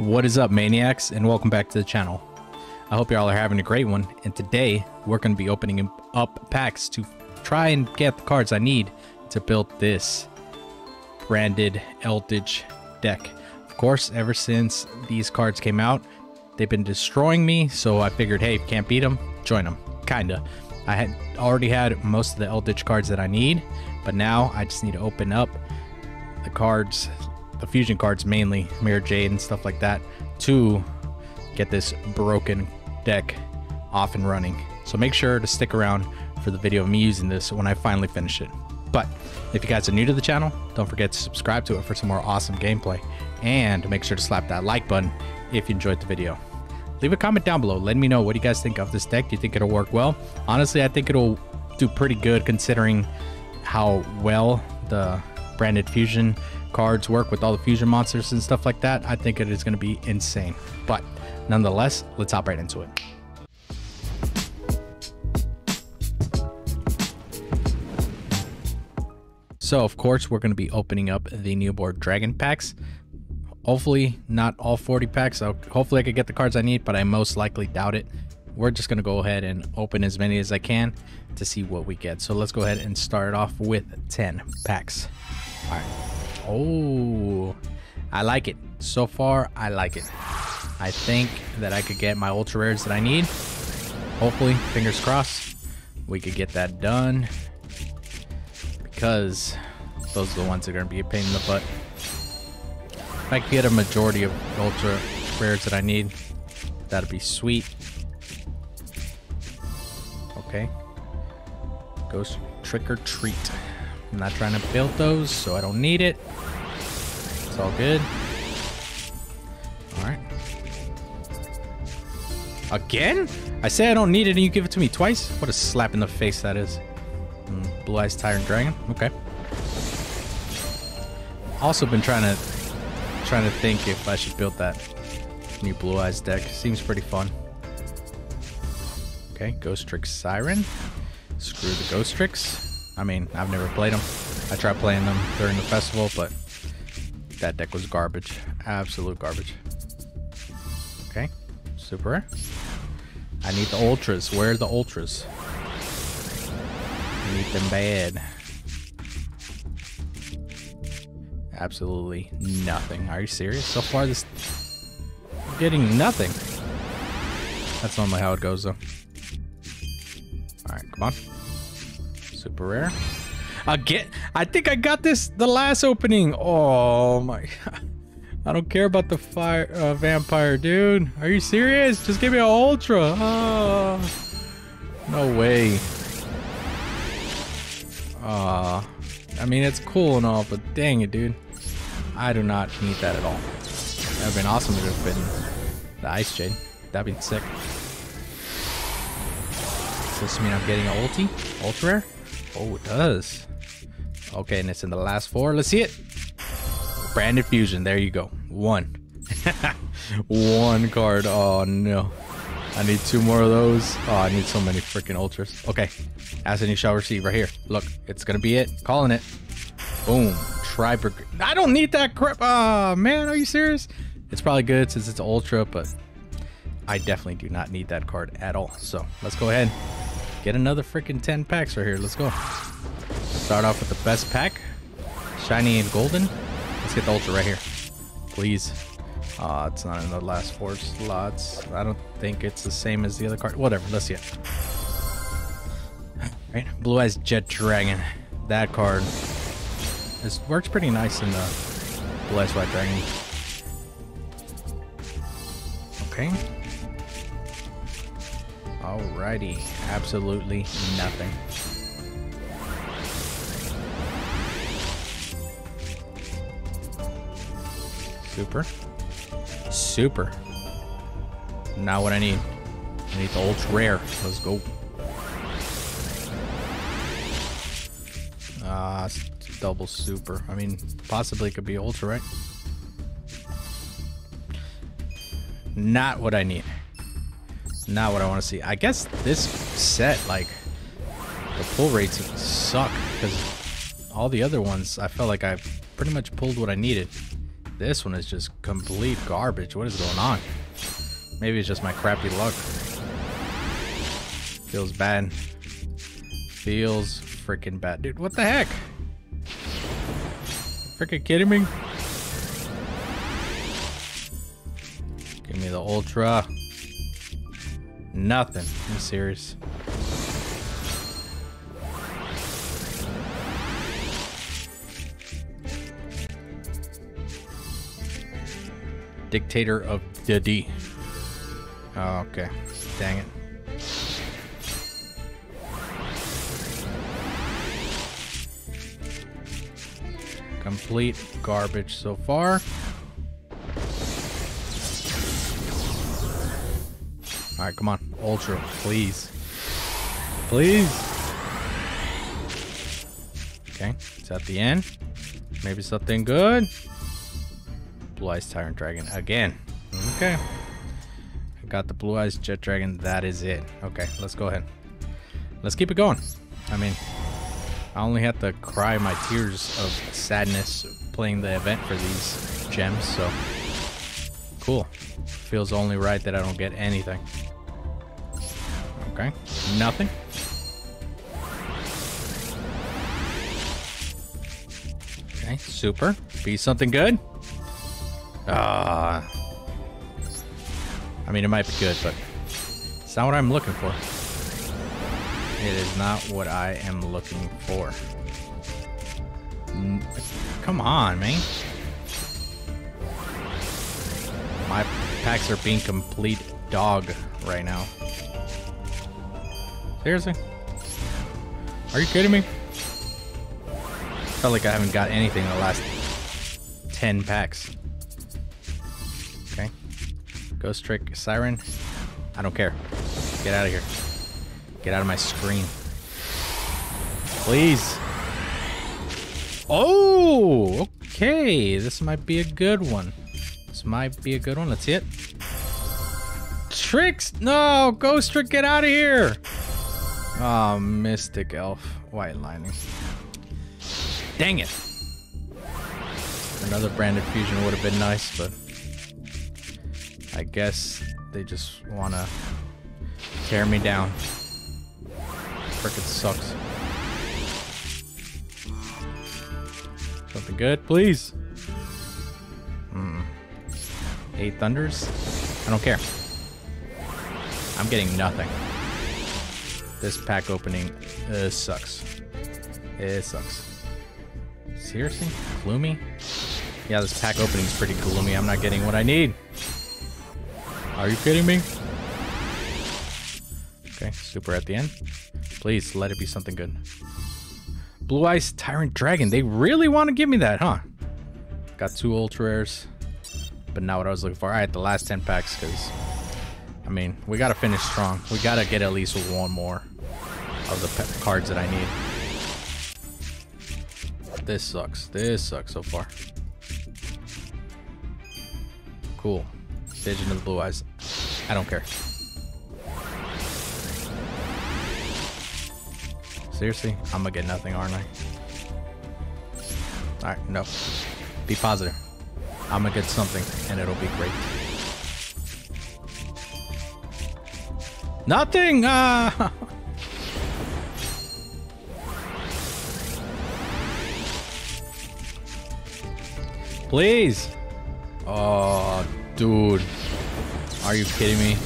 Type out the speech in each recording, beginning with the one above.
What is up, maniacs, and welcome back to the channel. I hope y'all are having a great one, and today we're going to be opening up packs to try and get the cards I need to build this branded Eldlich deck. Of course, ever since these cards came out, they've been destroying me, so I figured, hey, can't beat them, join them. Kinda. I had already had most of the Eldlich cards that I need, but now I just need to open up the cards the fusion cards mainly, Mirror Jade and stuff like that, to get this broken deck off and running. So make sure to stick around for the video of me using this when I finally finish it. But if you guys are new to the channel, don't forget to subscribe to it for some more awesome gameplay. And make sure to slap that like button if you enjoyed the video. Leave a comment down below. Let me know what you guys think of this deck. Do you think it'll work well? Honestly, I think it'll do pretty good considering how well the branded fusion cards work with all the fusion monsters and stuff like that, I think it is going to be insane. But nonetheless, let's hop right into it. So, of course, we're going to be opening up the Neoboard Dragon packs. Hopefully, not all 40 packs. Hopefully, I could get the cards I need, but I most likely doubt it. We're just going to go ahead and open as many as I can to see what we get. So, let's go ahead and start off with 10 packs. All right. Oh, I like it. So far, I like it. I think that I could get my ultra rares that I need. Hopefully, fingers crossed, we could get that done. Because those are the ones that are going to be a pain in the butt. If I could get a majority of ultra rares that I need, that'd be sweet. Okay. Ghost Trick or Treat. I'm not trying to build those, so I don't need it. It's all good. Alright. Again? I say I don't need it and you give it to me twice? What a slap in the face that is. Mm, Blue Eyes Tyrant Dragon. Okay. Also been trying to trying to think if I should build that new Blue Eyes deck. Seems pretty fun. Okay, Ghost Trick Siren. Screw the Ghost Tricks. I mean, I've never played them. I tried playing them during the festival, but that deck was garbage. Absolute garbage. Okay, super rare. I need the ultras. Where are the ultras? I need them bad. Absolutely nothing. Are you serious? So far, this getting nothing. That's normally how it goes, though. All right, come on. Super rare. Again, I think I got this the last opening. Oh my God. I don't care about the fire uh, vampire, dude. Are you serious? Just give me an ultra. Oh, no way. Uh, I mean, it's cool and all, but dang it, dude. I do not need that at all. That would have been awesome to have been the Ice Jade. That'd be sick. Does this mean I'm getting an ulti? Ultra rare? Oh, it does. Okay, and it's in the last four. Let's see it. Branded Fusion. There you go. One. One card. Oh, no. I need two more of those. Oh, I need so many freaking ultras. Okay. As you shall receive right here. Look, it's going to be it. Calling it. Boom. Triber. I don't need that crap. Oh, man. Are you serious? It's probably good since it's ultra, but I definitely do not need that card at all. So let's go ahead Get another freaking 10 packs right here. Let's go. Start off with the best pack. Shiny and golden. Let's get the ultra right here. Please. Uh, it's not in the last four slots. I don't think it's the same as the other card. Whatever. Let's see it. Right. Blue Eyes Jet Dragon. That card. This works pretty nice in the Blue Eyes White Dragon. Okay. Alrighty, absolutely nothing. Super. Super. Now what I need. I need the ultra rare. Let's go. Ah, uh, double super. I mean, possibly could be ultra, right? Not what I need. Not what I want to see. I guess this set, like, the pull rates suck because all the other ones, I felt like I pretty much pulled what I needed. This one is just complete garbage. What is going on? Maybe it's just my crappy luck. Feels bad. Feels freaking bad. Dude, what the heck? Freaking kidding me? Give me the ultra. Nothing. I'm serious. Dictator of the D. Oh, okay. Dang it. Complete garbage so far. Alright, come on. Ultra, please. Please. Okay, it's at the end. Maybe something good. Blue Eyes Tyrant Dragon again. Okay. I got the Blue Eyes Jet Dragon. That is it. Okay, let's go ahead. Let's keep it going. I mean, I only have to cry my tears of sadness playing the event for these gems, so cool. Feels only right that I don't get anything. Okay, nothing. Okay, super. Be something good. Ah. I mean, it might be good, but it's not what I'm looking for. It is not what I am looking for. N come on, man. My packs are being complete dog right now. Seriously? Are you kidding me? I felt like I haven't got anything in the last 10 packs. Okay. Ghost Trick Siren. I don't care. Get out of here. Get out of my screen. Please. Oh, okay. This might be a good one. This might be a good one. Let's see it. Tricks! No! Ghost Trick, get out of here! Oh, Mystic Elf. White Lining. Dang it. Another branded fusion would have been nice, but... I guess they just want to tear me down. Frickin' sucks. Something good, please. Hmm. Eight Thunders? I don't care. I'm getting nothing. This pack opening uh, sucks. It sucks. Seriously? Gloomy? Yeah, this pack opening is pretty gloomy. I'm not getting what I need. Are you kidding me? Okay, super at the end. Please, let it be something good. Blue Eyes Tyrant Dragon. They really want to give me that, huh? Got two Ultra Rares. But not what I was looking for. Alright, the last 10 packs, because... I mean, we gotta finish strong. We gotta get at least one more of the cards that I need. This sucks. This sucks so far. Cool. Vision of the Blue Eyes. I don't care. Seriously? I'm gonna get nothing, aren't I? Alright, no. Be positive. I'm gonna get something, and it'll be great. Nothing! Ah! Please! Oh, dude. Are you kidding me?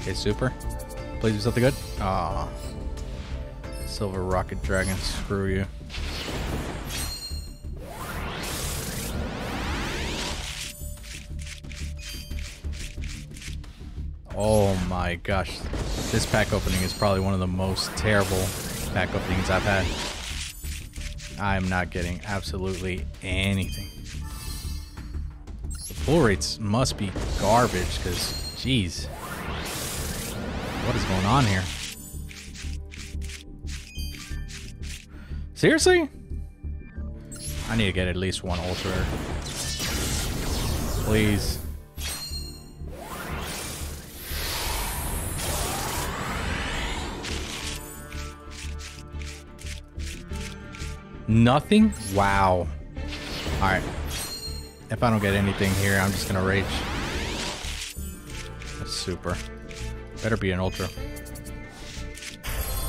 Okay, super. Please do something good. Ah. Silver Rocket Dragon, screw you. Oh my gosh. This pack opening is probably one of the most terrible pack openings I've had. I am not getting absolutely anything. The pull rates must be garbage because, jeez. What is going on here? Seriously? I need to get at least one ultra. Please. Nothing? Wow. All right. If I don't get anything here, I'm just gonna rage. That's super. Better be an ultra.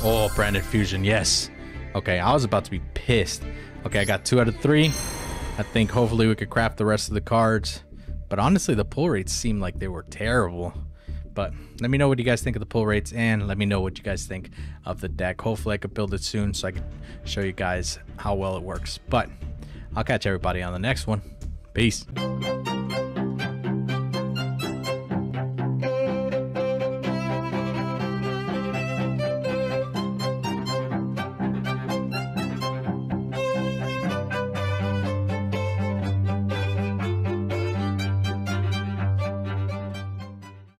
Oh, branded fusion, yes. Okay, I was about to be pissed. Okay, I got two out of three. I think hopefully we could craft the rest of the cards. But honestly, the pull rates seem like they were terrible. But let me know what you guys think of the pull rates and let me know what you guys think of the deck. Hopefully I could build it soon so I can show you guys how well it works. But I'll catch everybody on the next one. Peace.